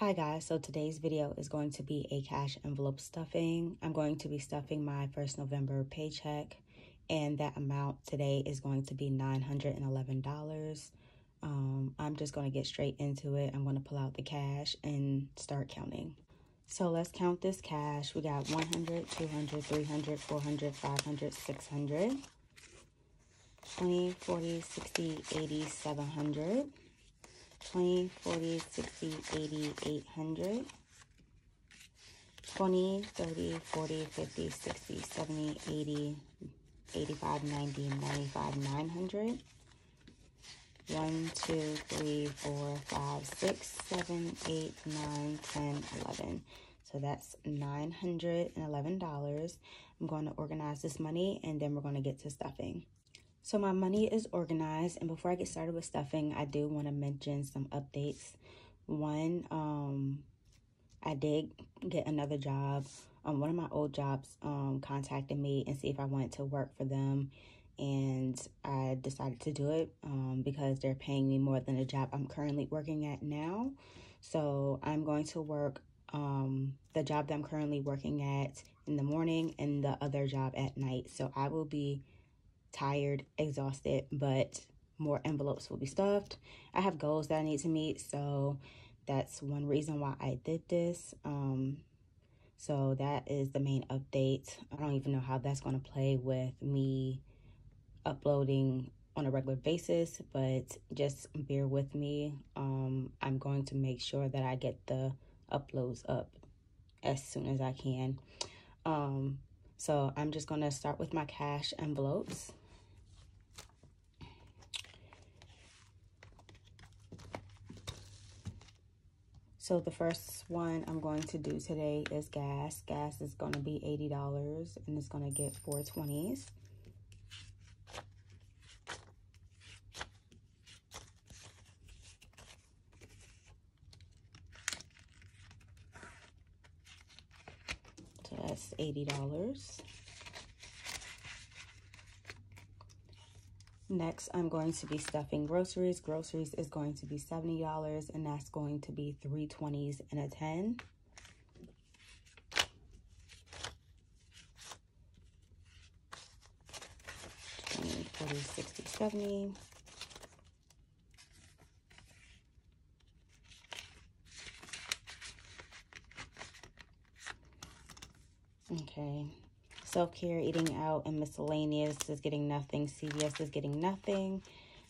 Hi guys, so today's video is going to be a cash envelope stuffing. I'm going to be stuffing my first November paycheck and that amount today is going to be $911. Um, I'm just going to get straight into it. I'm going to pull out the cash and start counting. So let's count this cash. We got 100, 200, 300, 400, 500, 600, 20, 40, 60, 80, 700. 20, 40, 60, 80, 800, 20, 30, 40, 50, 60, 70, 80, 85, 90, 95, 900. 1, 2, 3, 4, 5, 6, 7, 8, 9, 10, 11. So that's $911. I'm going to organize this money and then we're going to get to stuffing. So my money is organized. And before I get started with stuffing, I do want to mention some updates. One, um, I did get another job. Um, one of my old jobs um, contacted me and see if I wanted to work for them. And I decided to do it um, because they're paying me more than the job I'm currently working at now. So I'm going to work um, the job that I'm currently working at in the morning and the other job at night. So I will be tired, exhausted, but more envelopes will be stuffed. I have goals that I need to meet, so that's one reason why I did this. Um, so that is the main update. I don't even know how that's going to play with me uploading on a regular basis, but just bear with me. Um, I'm going to make sure that I get the uploads up as soon as I can. Um, so I'm just going to start with my cash envelopes. So the first one I'm going to do today is gas. Gas is going to be $80 and it's going to get four 20s. So that's $80. Next, I'm going to be stuffing groceries. Groceries is going to be $70, and that's going to be three 20s and a 10. Twenty, forty, sixty, seventy. Self-care, eating out, and miscellaneous is getting nothing. CVS is getting nothing.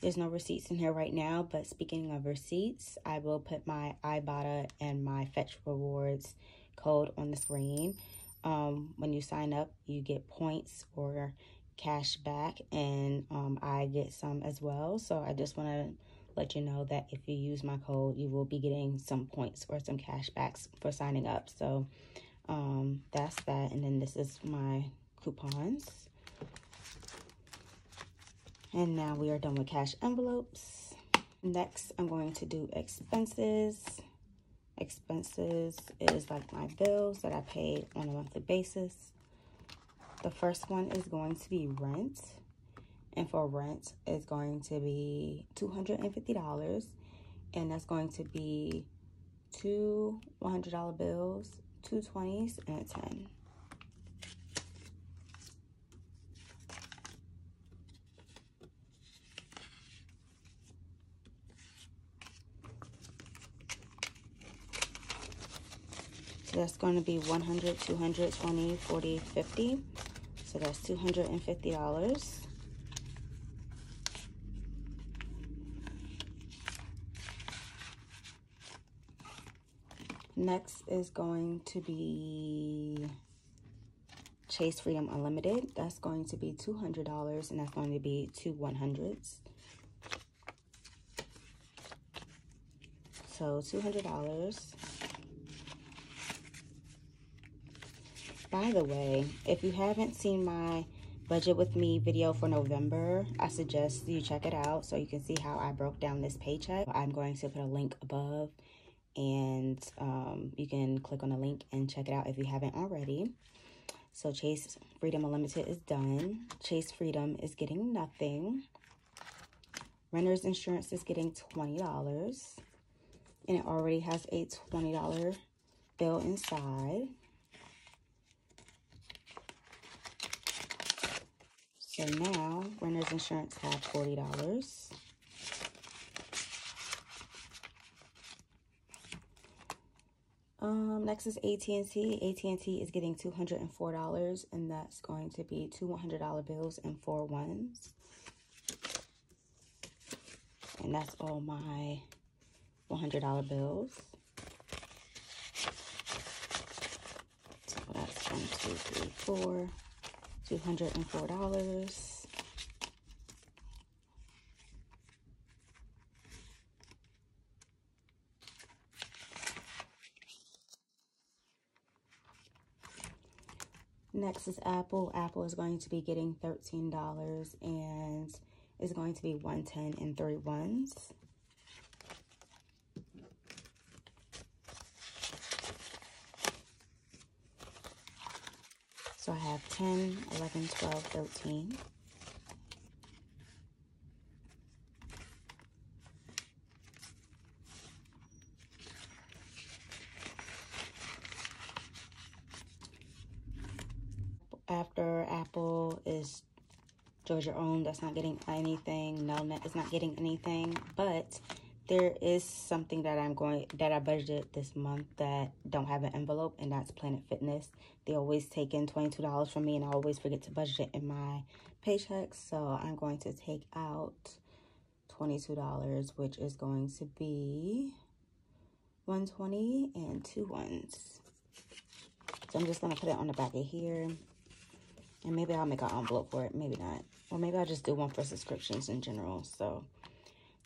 There's no receipts in here right now, but speaking of receipts, I will put my Ibotta and my Fetch Rewards code on the screen. Um, when you sign up, you get points or cash back, and um, I get some as well. So I just want to let you know that if you use my code, you will be getting some points or some cash backs for signing up. So um, that's that. And then this is my coupons. And now we are done with cash envelopes. Next, I'm going to do expenses. Expenses is like my bills that I pay on a monthly basis. The first one is going to be rent. And for rent, it's going to be $250. And that's going to be two $100 bills two 20s and a 10. So that's going to be 100, 200, 20, 40, 50. So that's $250. Next is going to be Chase Freedom Unlimited. That's going to be $200 and that's going to be two 100s. So $200. By the way, if you haven't seen my budget with me video for November, I suggest you check it out so you can see how I broke down this paycheck. I'm going to put a link above and um, you can click on the link and check it out if you haven't already. So Chase Freedom Unlimited is done. Chase Freedom is getting nothing. Renter's Insurance is getting $20. And it already has a $20 bill inside. So now, renter's insurance have $40. Um, next is AT&T. AT&T is getting $204, and that's going to be two $100 bills and four ones. And that's all my $100 bills. So that's one, two, three, four, $204. Next is Apple. Apple is going to be getting $13 and is going to be 110 and three ones. So I have 10, 11, 12, 13. after Apple is Georgia owned. That's not getting anything. Nelnet is not getting anything. But there is something that I'm going that I budgeted this month that don't have an envelope, and that's Planet Fitness. They always take in $22 from me, and I always forget to budget it in my paycheck. So I'm going to take out $22, which is going to be 120 and two ones. So I'm just going to put it on the back of here. And maybe I'll make an envelope for it. Maybe not. Or maybe I'll just do one for subscriptions in general. So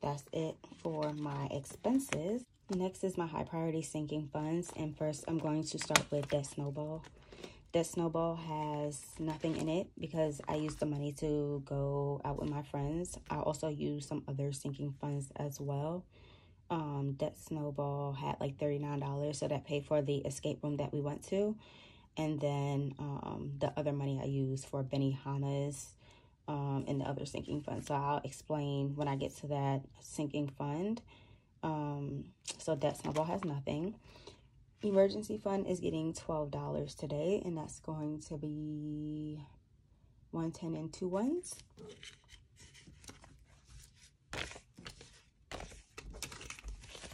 that's it for my expenses. Next is my high priority sinking funds. And first, I'm going to start with Debt Snowball. Debt Snowball has nothing in it because I used the money to go out with my friends. I also used some other sinking funds as well. Um, Debt Snowball had like $39, so that paid for the escape room that we went to and then um, the other money I use for Benihana's um, and the other sinking fund. So I'll explain when I get to that sinking fund. Um, so Debt Snowball has nothing. Emergency fund is getting $12 today, and that's going to be 110 and two ones.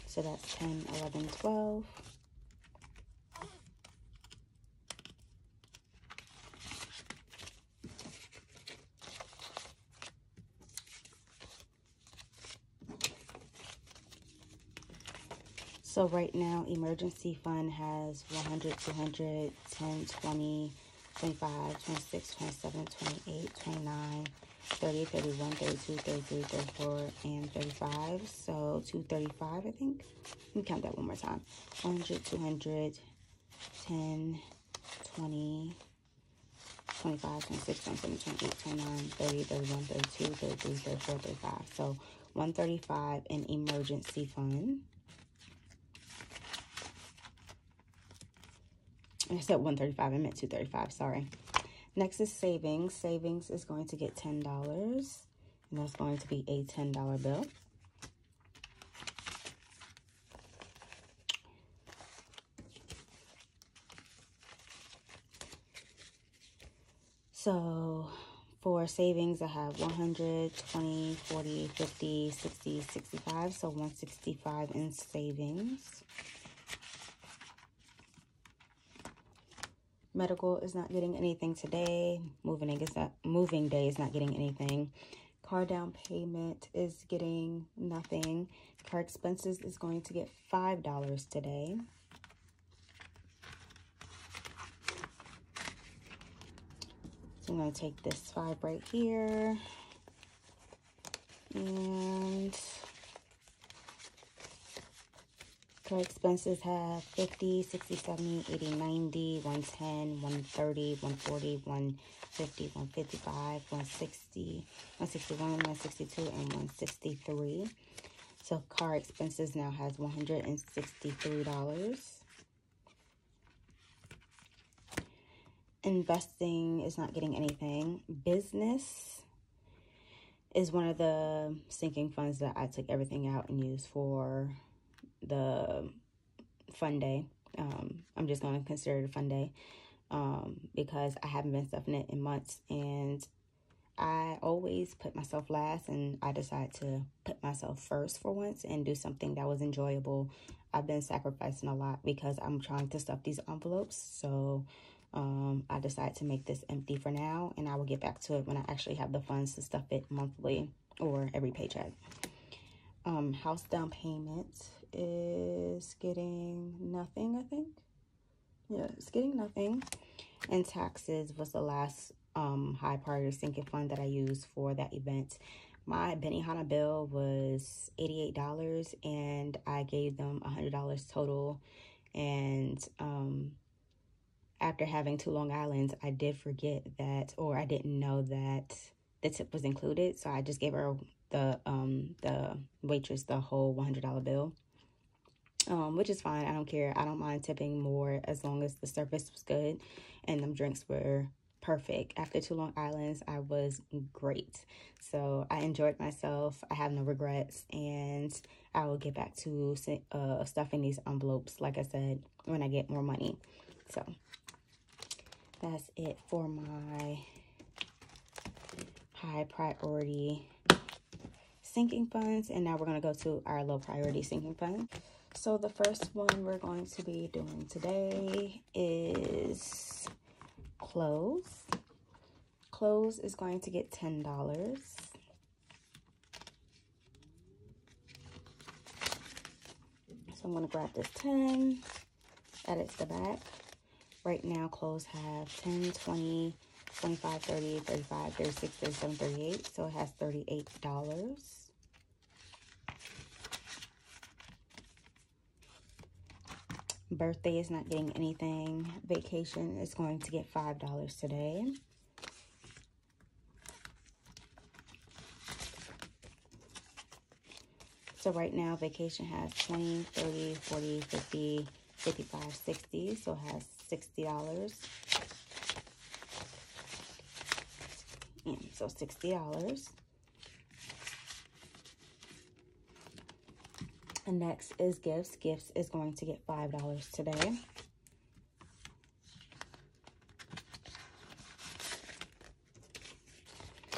So that's 10, 11, 12. So right now, emergency fund has 100, 200, 10, 20, 25, 26, 27, 28, 29, 30, 31, 32, 33, 34, and 35. So 235, I think. Let me count that one more time. 100, 200, 10, 20, 25, 26, 27, 28, 29, 30, 31, 32, 33, 34, 35. So 135 in emergency fund. I said 135 I meant 235 sorry. Next is savings. Savings is going to get $10. And that's going to be a $10 bill. So for savings, I have 100, 20, 40, 50, 60, 65. So 165 in savings. Medical is not getting anything today. Moving is not moving day is not getting anything. Car down payment is getting nothing. Car expenses is going to get five dollars today. So I'm going to take this five right here. And Car expenses have 50, 60, 70, 80, 90, 110, 130, 140, 150, 155, 160, 161, 162, and 163. So car expenses now has $163. Investing is not getting anything. Business is one of the sinking funds that I took everything out and used for the fun day. Um, I'm just going to consider it a fun day um, because I haven't been stuffing it in months and I always put myself last and I decided to put myself first for once and do something that was enjoyable. I've been sacrificing a lot because I'm trying to stuff these envelopes. So um, I decided to make this empty for now and I will get back to it when I actually have the funds to stuff it monthly or every paycheck. Um, house down payment is getting nothing, I think. Yeah, it's getting nothing. And taxes was the last um, high priority sinking fund that I used for that event. My Benihana bill was $88 and I gave them $100 total. And um, after having two Long Islands, I did forget that, or I didn't know that the tip was included. So I just gave her the um the waitress the whole $100 bill. Um, which is fine. I don't care. I don't mind tipping more as long as the service was good and them drinks were perfect. After two Long Islands, I was great. So I enjoyed myself. I have no regrets and I will get back to uh, stuffing these envelopes, like I said, when I get more money. So that's it for my high priority sinking funds. And now we're going to go to our low priority sinking fund. So the first one we're going to be doing today is clothes. Clothes is going to get $10. So I'm going to grab this 10, add it to the back. Right now, clothes have 10, 20, 25, 30, 35, 36, 37, 38. So it has $38. Birthday is not getting anything. Vacation is going to get $5 today. So right now, vacation has 20, 30, 40, 50, 55, 60. So it has $60. And so $60. And next is gifts. Gifts is going to get $5 today.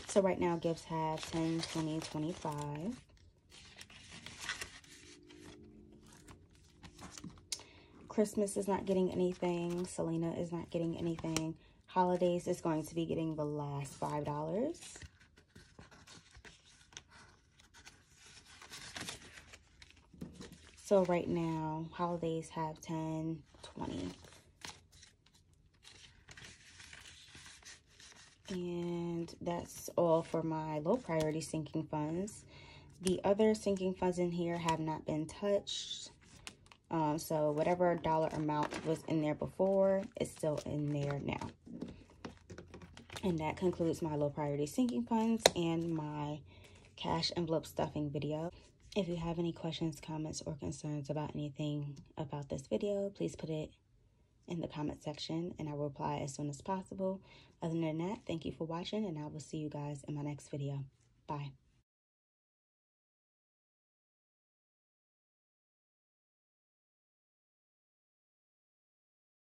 So right now, gifts have 10, 20, 25. Christmas is not getting anything. Cylena is not getting anything. Holidays is going to be getting the last $5. So right now, holidays have 10, 20. And that's all for my low priority sinking funds. The other sinking funds in here have not been touched. Um, so whatever dollar amount was in there before is still in there now. And that concludes my low priority sinking funds and my cash envelope stuffing video. If you have any questions, comments, or concerns about anything about this video, please put it in the comment section and I will reply as soon as possible. Other than that, thank you for watching and I will see you guys in my next video. Bye.